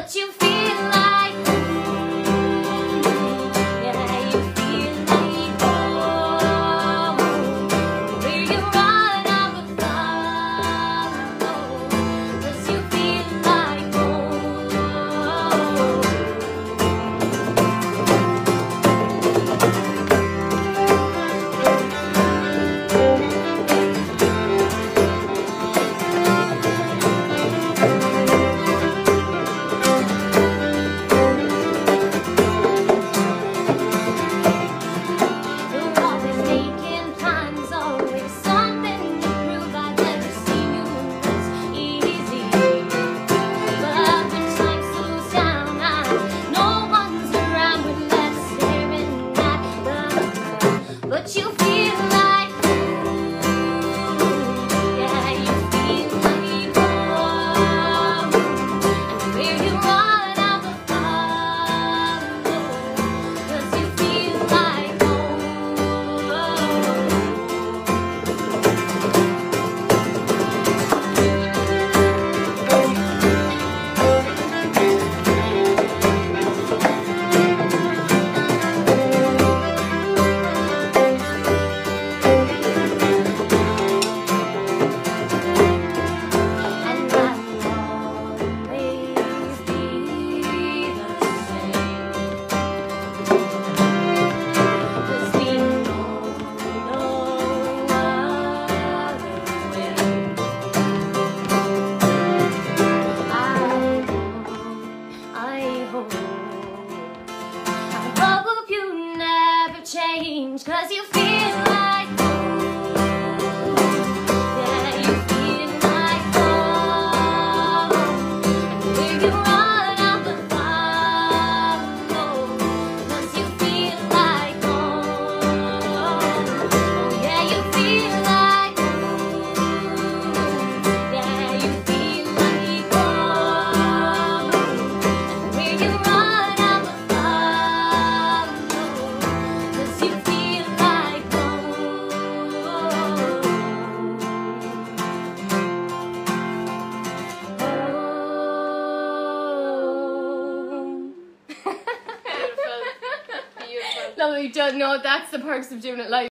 What you feel like Cause you feel Chloe, no, that's the perks of doing it live.